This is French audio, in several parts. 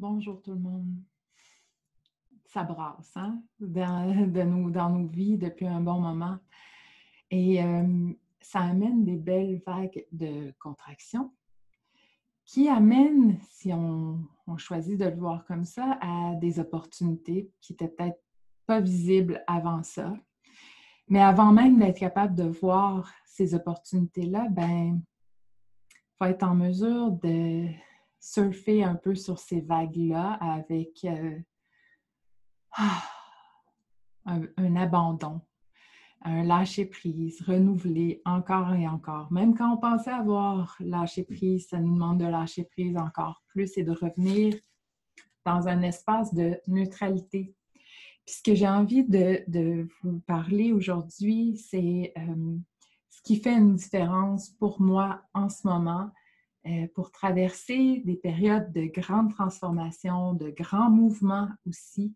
Bonjour tout le monde. Ça brasse, hein? Dans, nos vies depuis un bon moment. Et euh, ça amène des belles vagues de contraction qui amènent, si on, on, choisit de le voir comme ça, à des opportunités qui étaient peut-être pas visibles avant ça. Mais avant même d'être capable de voir ces opportunités-là, ben, il faut être en mesure de surfer un peu sur ces vagues-là avec euh, ah, un, abandon, un lâcher-prise, renouveler encore et encore. Même quand on pensait avoir lâché prise, ça nous demande de lâcher prise encore plus et de revenir dans un espace de neutralité. Puis ce que j'ai envie de, vous parler aujourd'hui, c'est euh, ce qui fait une différence pour moi en ce moment pour traverser des périodes de grandes transformations, de grands mouvements aussi.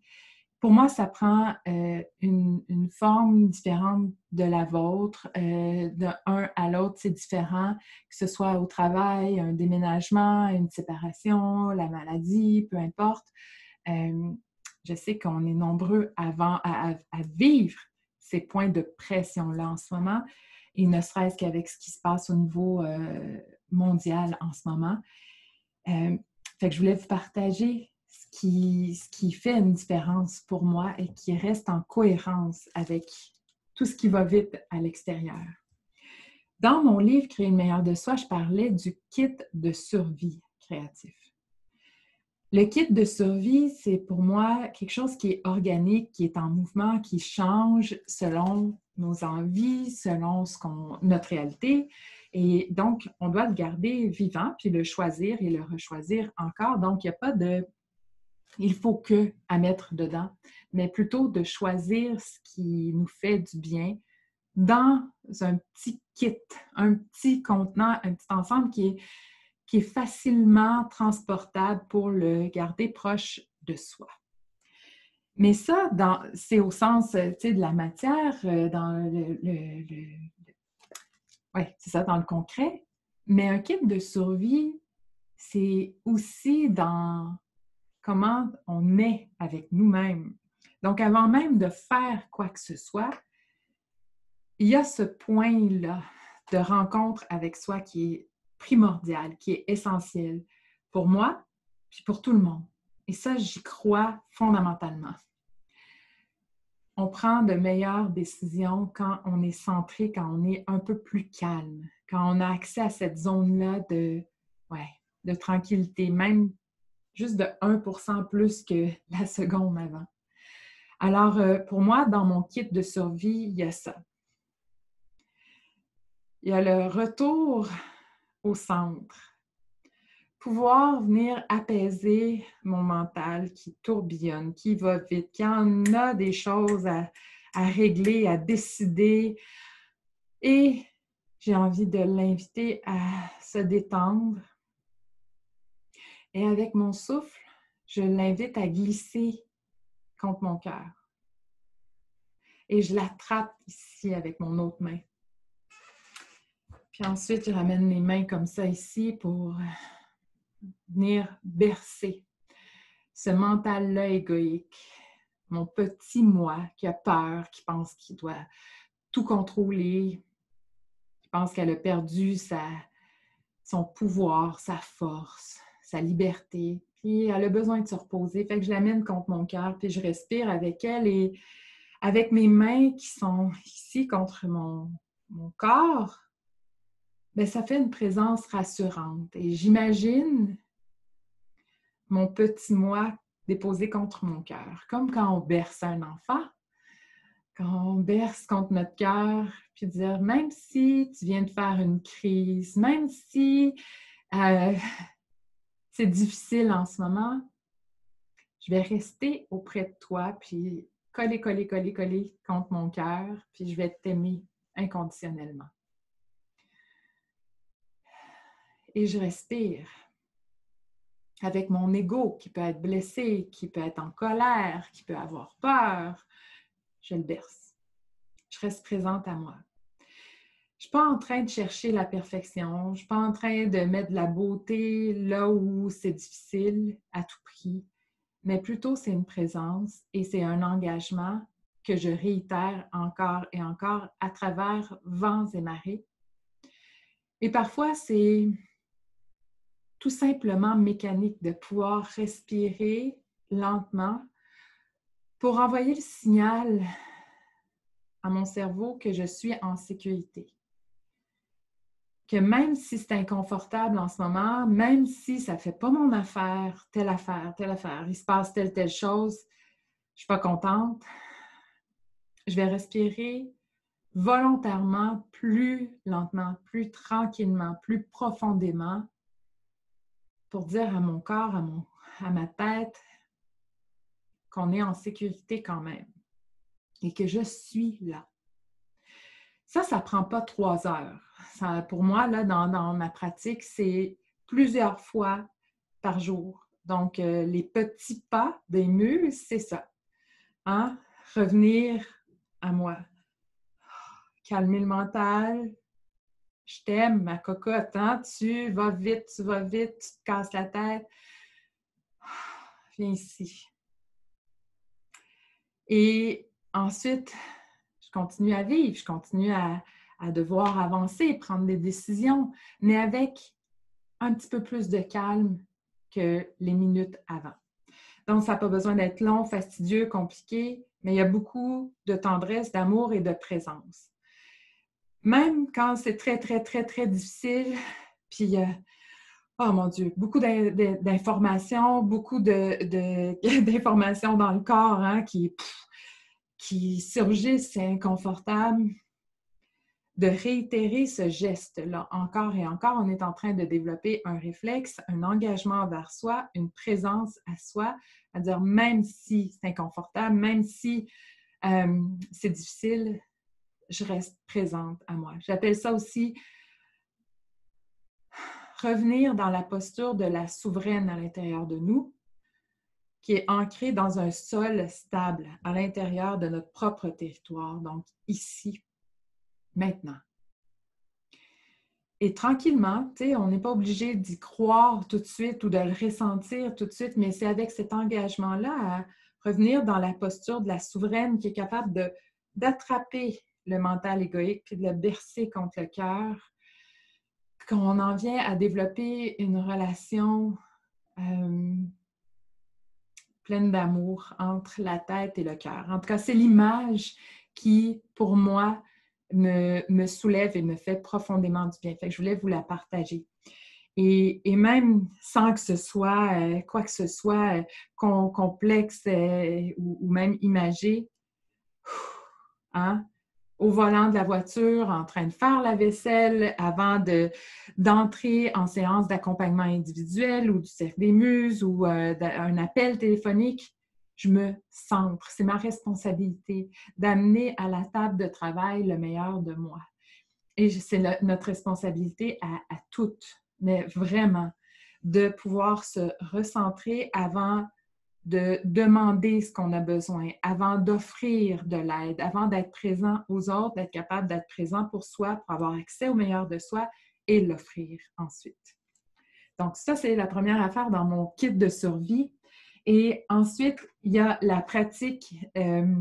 Pour moi, ça prend euh, une, forme différente de la vôtre. Euh, d'un à l'autre, c'est différent, que ce soit au travail, un déménagement, une séparation, la maladie, peu importe. je sais qu'on est nombreux à, vivre ces points de pression-là en ce moment, et ne serait-ce qu'avec ce qui se passe au niveau mondiale en ce moment. Euh, fait que je voulais vous partager ce qui, ce qui fait une différence pour moi et qui reste en cohérence avec tout ce qui va vite à l'extérieur. Dans mon livre Créer une meilleure de soi, je parlais du kit de survie créatif. Le kit de survie, c'est pour moi quelque chose qui est organique, qui est en mouvement, qui change selon nos envies, selon ce notre réalité, et donc, on doit le garder vivant, puis le choisir et le rechoisir encore. Donc, il n'y a pas de il faut que à mettre dedans, mais plutôt de choisir ce qui nous fait du bien dans un petit kit, un petit contenant, un petit ensemble qui est, facilement transportable pour le garder proche de soi. Mais ça, c'est au sens de la matière, euh, dans le, oui, c'est ça, dans le concret. Mais un kit de survie, c'est aussi dans comment on est avec nous-mêmes. Donc, avant même de faire quoi que ce soit, il y a ce point-là de rencontre avec soi qui est primordial, qui est essentiel pour moi, puis pour tout le monde. Et ça, j'y crois fondamentalement on prend de meilleures décisions quand on est centré, quand on est un peu plus calme, quand on a accès à cette zone-là de, tranquillité, même juste de 1% plus que la seconde avant. Alors, euh, pour moi, dans mon kit de survie, il y a ça. Il y a le retour au centre pouvoir venir apaiser mon mental qui tourbillonne, qui va vite, qui en a des choses à, régler, à décider. Et j'ai envie de l'inviter à se détendre. Et avec mon souffle, je l'invite à glisser contre mon cœur. Et je l'attrape ici avec mon autre main. Puis ensuite, je ramène les mains comme ça ici pour venir bercer ce mental-là égoïque, mon petit moi qui a peur, qui pense qu'il doit tout contrôler, qui pense qu'elle a perdu son pouvoir, sa force, sa liberté, puis elle a besoin de se reposer. Fait que je l'amène contre mon cœur, puis je respire avec elle et avec mes mains qui sont ici contre mon corps, bien, ça fait une présence rassurante. Et j'imagine mon petit moi déposé contre mon cœur, comme quand on berce un enfant, quand on berce contre notre cœur, puis dire, même si tu viens de faire une crise, même si euh, c'est difficile en ce moment, je vais rester auprès de toi, puis coller, coller, coller, coller contre mon cœur, puis je vais t'aimer inconditionnellement. Et je respire avec mon ego qui peut être blessé, qui peut être en colère, qui peut avoir peur, je le berce. Je reste présente à moi. Je ne suis pas en train de chercher la perfection. Je ne suis pas en train de mettre de la beauté là où c'est difficile à tout prix. Mais plutôt, c'est une présence et c'est un engagement que je réitère encore et encore à travers vents et marées. Et parfois, c'est tout simplement mécanique de pouvoir respirer lentement pour envoyer le signal à mon cerveau que je suis en sécurité. Que même si c'est inconfortable en ce moment, même si ça ne fait pas mon affaire, telle affaire, telle affaire, il se passe telle, telle chose, je ne suis pas contente, je vais respirer volontairement plus lentement, plus tranquillement, plus profondément pour dire à mon corps, à, mon, à ma tête qu'on est en sécurité quand même et que je suis là. Ça, ça ne prend pas trois heures. Ça, pour moi, là, dans, ma pratique, c'est plusieurs fois par jour. Donc, euh, les petits pas des muses, c'est ça. Hein? Revenir à moi. Calmer le mental. Je t'aime, ma cocotte. Hein? Tu vas vite, tu vas vite, tu te casses la tête. Viens ici. Et ensuite, je continue à vivre, je continue à, devoir avancer, prendre des décisions, mais avec un petit peu plus de calme que les minutes avant. Donc, ça n'a pas besoin d'être long, fastidieux, compliqué, mais il y a beaucoup de tendresse, d'amour et de présence. Même quand c'est très, très, très, très difficile, puis, euh, oh mon Dieu, beaucoup d'informations, beaucoup d'informations dans le corps hein, qui, qui surgissent, c'est inconfortable, de réitérer ce geste-là encore et encore. On est en train de développer un réflexe, un engagement envers soi, une présence à soi, à dire même si c'est inconfortable, même si euh, c'est difficile, je reste présente à moi. J'appelle ça aussi revenir dans la posture de la souveraine à l'intérieur de nous, qui est ancré dans un sol stable à l'intérieur de notre propre territoire, donc ici, maintenant. Et tranquillement, on n'est pas obligé d'y croire tout de suite ou de le ressentir tout de suite, mais c'est avec cet engagement-là à revenir dans la posture de la souveraine qui est capable d'attraper le mental égoïque et de le bercer contre le cœur, qu'on en vient à développer une relation euh, pleine d'amour entre la tête et le cœur. En tout cas, c'est l'image qui, pour moi, me, soulève et me fait profondément du bien. Je voulais vous la partager. Et, même sans que ce soit euh, quoi que ce soit euh, complexe ou, ou, même imagé, hein, au volant de la voiture, en train de faire la vaisselle, avant d'entrer en séance d'accompagnement individuel ou du cercle des muses ou euh, un appel téléphonique, je me centre. C'est ma responsabilité d'amener à la table de travail le meilleur de moi. Et c'est notre responsabilité à toutes, mais vraiment, de pouvoir se recentrer avant de demander ce qu'on a besoin, avant d'offrir de l'aide, avant d'être présent aux autres, d'être capable d'être présent pour soi, pour avoir accès au meilleur de soi et l'offrir ensuite. Donc, ça, c'est la première affaire dans mon kit de survie. Et ensuite, il y a la pratique euh,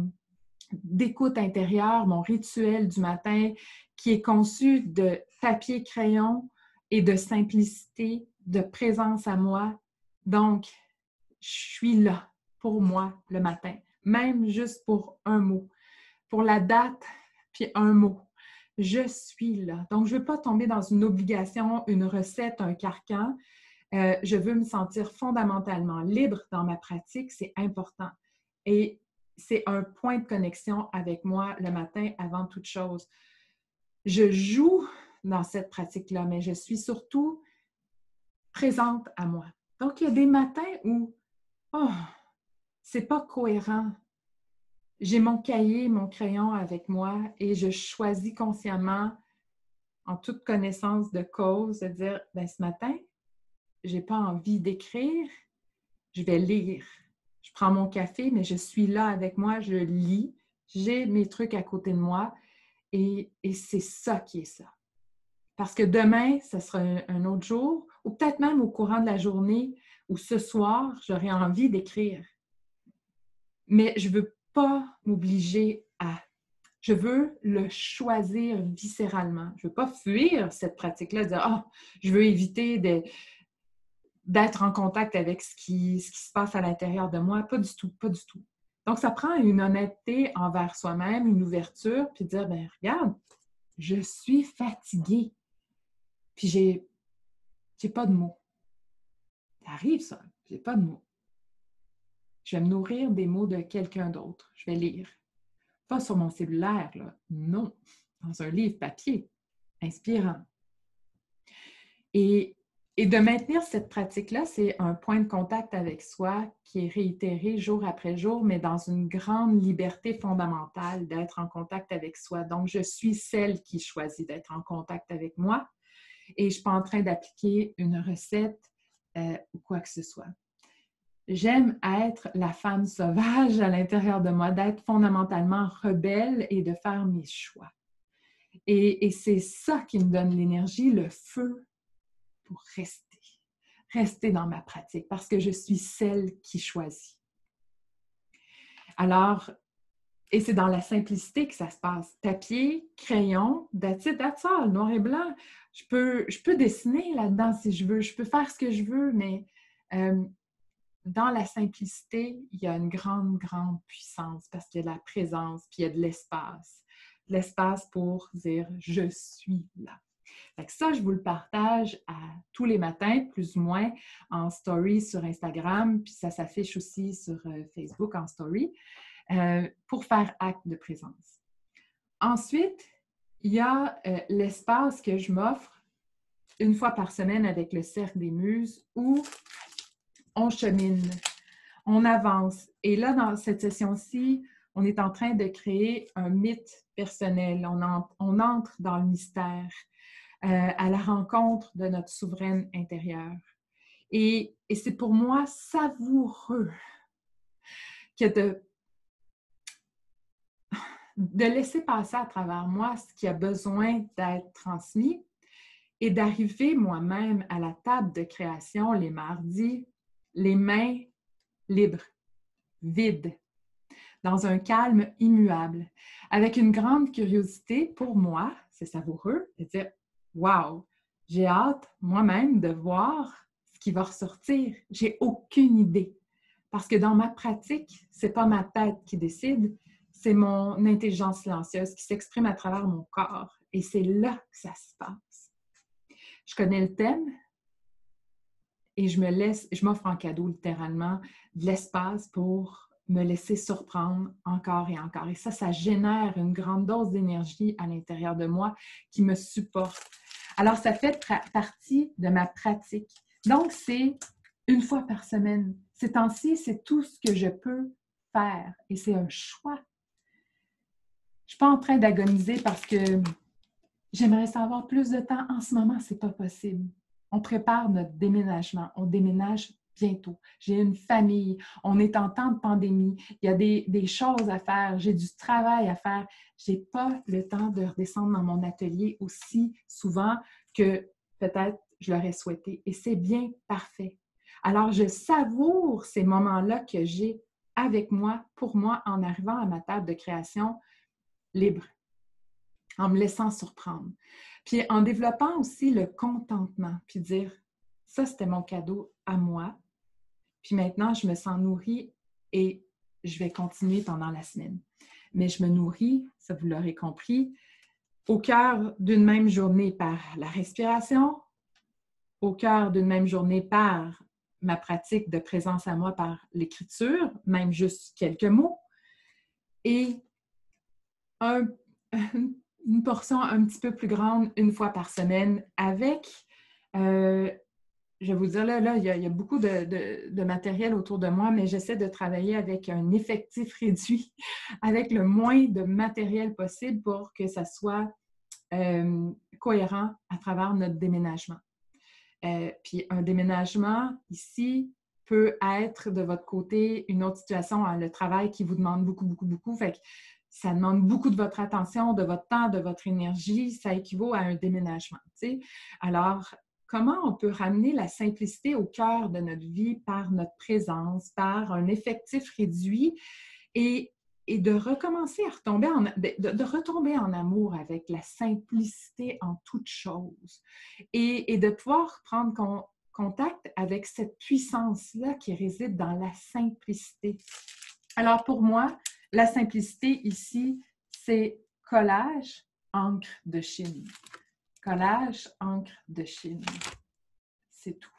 d'écoute intérieure, mon rituel du matin, qui est conçu de papier-crayon et de simplicité, de présence à moi. Donc, je suis là pour moi le matin, même juste pour un mot, pour la date, puis un mot. Je suis là. Donc, je ne veux pas tomber dans une obligation, une recette, un carcan. Euh, je veux me sentir fondamentalement libre dans ma pratique, c'est important. Et c'est un point de connexion avec moi le matin avant toute chose. Je joue dans cette pratique-là, mais je suis surtout présente à moi. Donc, il y a des matins où oh, c'est pas cohérent. J'ai mon cahier, mon crayon avec moi et je choisis consciemment, en toute connaissance de cause, de dire ben, ce matin, j'ai pas envie d'écrire, je vais lire. Je prends mon café, mais je suis là avec moi, je lis, j'ai mes trucs à côté de moi Et, c'est ça qui est ça. Parce que demain, ce sera un, autre jour, ou peut-être même au courant de la journée, ou ce soir, j'aurai envie d'écrire. Mais je ne veux pas m'obliger à. Je veux le choisir viscéralement. Je ne veux pas fuir cette pratique-là, dire Ah, je veux éviter d'être en contact avec ce qui, ce qui se passe à l'intérieur de moi. Pas du tout, pas du tout. Donc, ça prend une honnêteté envers soi-même, une ouverture, puis dire, ben regarde, je suis fatiguée. Puis j'ai, j'ai pas de mots. Arrive, ça. J'ai pas de mots. Je vais me nourrir des mots de quelqu'un d'autre. Je vais lire. Pas sur mon cellulaire, là. Non. Dans un livre papier, inspirant. Et et de maintenir cette pratique-là, c'est un point de contact avec soi qui est réitéré jour après jour, mais dans une grande liberté fondamentale d'être en contact avec soi. Donc, je suis celle qui choisit d'être en contact avec moi et je ne suis pas en train d'appliquer une recette euh, ou quoi que ce soit. J'aime être la femme sauvage à l'intérieur de moi, d'être fondamentalement rebelle et de faire mes choix. Et, et c'est ça qui me donne l'énergie, le feu pour rester, rester dans ma pratique parce que je suis celle qui choisit. Alors, et c'est dans la simplicité que ça se passe. Papier, crayon, that's it, noir et blanc. Je peux, je peux dessiner là-dedans si je veux, je peux faire ce que je veux, mais euh, dans la simplicité, il y a une grande, grande puissance parce qu'il y a de la présence, puis il y a de l'espace. L'espace pour dire je suis là ça, je vous le partage tous les matins, plus ou moins, en story sur Instagram, puis ça s'affiche aussi sur euh, Facebook en story, euh, pour faire acte de présence. Ensuite, il y a euh, l'espace que je m'offre une fois par semaine avec le Cercle des Muses où on chemine, on avance. Et là, dans cette session-ci, on est en train de créer un mythe personnel. on entre dans le mystère. Euh, à la rencontre de notre souveraine intérieure. Et, c'est pour moi savoureux que de, de laisser passer à travers moi ce qui a besoin d'être transmis et d'arriver moi-même à la table de création les mardis, les mains libres, vides, dans un calme immuable, avec une grande curiosité pour moi, c'est savoureux, de dire Wow! J'ai hâte moi-même de voir ce qui va ressortir. J'ai aucune idée. Parce que dans ma pratique, c'est pas ma tête qui décide, c'est mon intelligence silencieuse qui s'exprime à travers mon corps. Et c'est là que ça se passe. Je connais le thème et je me laisse, je m'offre en cadeau littéralement de l'espace pour me laisser surprendre encore et encore. Et ça, ça génère une grande dose d'énergie à l'intérieur de moi qui me supporte. Alors, ça fait partie de ma pratique. Donc, c'est une fois par semaine. Ces temps-ci, c'est tout ce que je peux faire et c'est un choix. Je suis pas en train d'agoniser parce que j'aimerais savoir plus de temps. En ce moment, ce n'est pas possible. On prépare notre déménagement. On déménage bientôt. J'ai une famille, on est en temps de pandémie, il y a des, choses à faire, j'ai du travail à faire. Je n'ai pas le temps de redescendre dans mon atelier aussi souvent que peut-être je l'aurais souhaité. Et c'est bien parfait. Alors, je savoure ces moments-là que j'ai avec moi, pour moi, en arrivant à ma table de création libre, en me laissant surprendre. Puis en développant aussi le contentement, puis dire, ça, c'était mon cadeau à moi, puis maintenant, je me sens nourrie et je vais continuer pendant la semaine. Mais je me nourris, ça vous l'aurez compris, au cœur d'une même journée par la respiration, au cœur d'une même journée par ma pratique de présence à moi par l'écriture, même juste quelques mots, et une portion un petit peu plus grande une fois par semaine avec euh, je vais vous dire, là, là il, y a, beaucoup de, matériel autour de moi, mais j'essaie de travailler avec un effectif réduit, avec le moins de matériel possible pour que ça soit euh, cohérent à travers notre déménagement. Euh, puis un déménagement ici peut être de votre côté une autre situation, hein, le travail qui vous demande beaucoup, beaucoup, beaucoup. Fait ça demande beaucoup de votre attention, de votre temps, de votre énergie. Ça équivaut à un déménagement. Alors, comment on peut ramener la simplicité au cœur de notre vie par notre présence, par un effectif réduit et, de recommencer à retomber en, de, retomber en amour avec la simplicité en toutes choses et, de pouvoir prendre contact avec cette puissance-là qui réside dans la simplicité? Alors pour moi, la simplicité ici, c'est collage, encre de Chine. Collage, encre de Chine. C'est tout.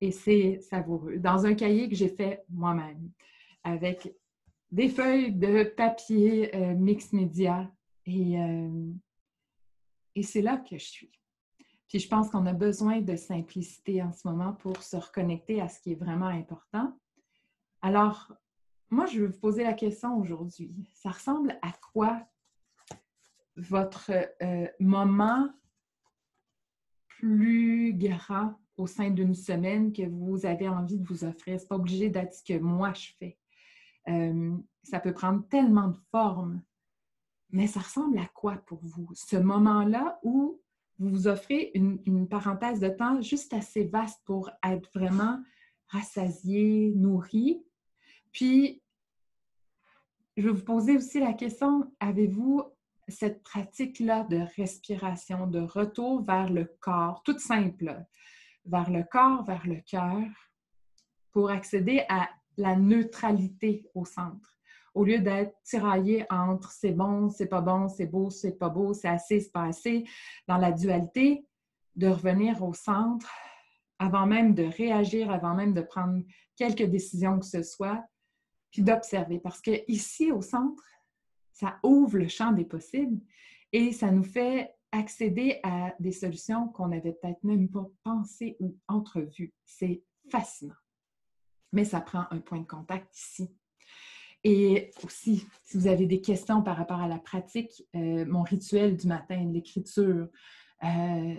Et c'est savoureux. Dans un cahier que j'ai fait moi-même, avec des feuilles de papier euh, mix média. Et, euh, et c'est là que je suis. Puis je pense qu'on a besoin de simplicité en ce moment pour se reconnecter à ce qui est vraiment important. Alors, moi, je vais vous poser la question aujourd'hui. Ça ressemble à quoi votre euh, moment plus grand au sein d'une semaine que vous avez envie de vous offrir? Ce n'est pas obligé d'être ce que moi je fais. Euh, ça peut prendre tellement de formes. Mais ça ressemble à quoi pour vous? Ce moment-là où vous vous offrez une, parenthèse de temps juste assez vaste pour être vraiment rassasié, nourri, puis je vais vous poser aussi la question, avez-vous cette pratique-là de respiration, de retour vers le corps, toute simple, vers le corps, vers le cœur, pour accéder à la neutralité au centre, au lieu d'être tiraillé entre c'est bon, c'est pas bon, c'est beau, c'est pas beau, c'est assez, c'est pas assez, dans la dualité, de revenir au centre avant même de réagir, avant même de prendre quelques décisions que ce soit, puis d'observer. Parce que ici, au centre, ça ouvre le champ des possibles et ça nous fait accéder à des solutions qu'on n'avait peut-être même pas pensées ou entrevues. C'est fascinant. Mais ça prend un point de contact ici. Et aussi, si vous avez des questions par rapport à la pratique, euh, mon rituel du matin, l'écriture, euh,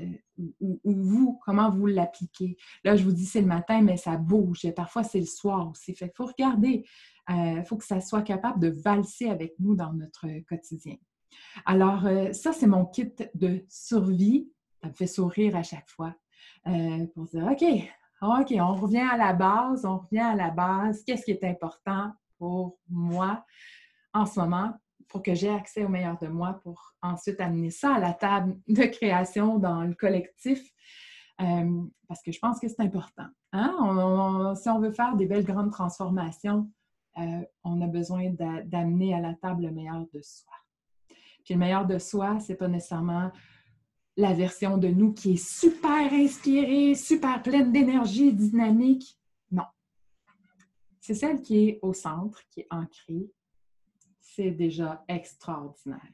ou, vous, comment vous l'appliquez. Là, je vous dis c'est le matin, mais ça bouge. Parfois, c'est le soir aussi. Fait qu'il faut regarder il euh, faut que ça soit capable de valser avec nous dans notre quotidien. Alors, euh, ça, c'est mon kit de survie. Ça me fait sourire à chaque fois euh, pour dire, OK, OK, on revient à la base, on revient à la base. Qu'est-ce qui est important pour moi en ce moment? Pour que j'ai accès au meilleur de moi pour ensuite amener ça à la table de création dans le collectif? parce que je pense que c'est important. Hein? si on veut faire des belles grandes transformations, euh, on a besoin d'amener à la table le meilleur de soi. Puis le meilleur de soi, c'est pas nécessairement la version de nous qui est super inspirée, super pleine d'énergie, dynamique. Non. C'est celle qui est au centre, qui est ancrée. C'est déjà extraordinaire.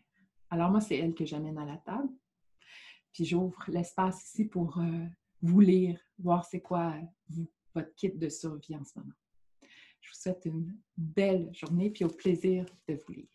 Alors moi, c'est elle que j'amène à la table. Puis j'ouvre l'espace ici pour euh, vous lire, voir c'est quoi votre kit de survie en ce moment. Je vous souhaite une belle journée puis au plaisir de vous lire.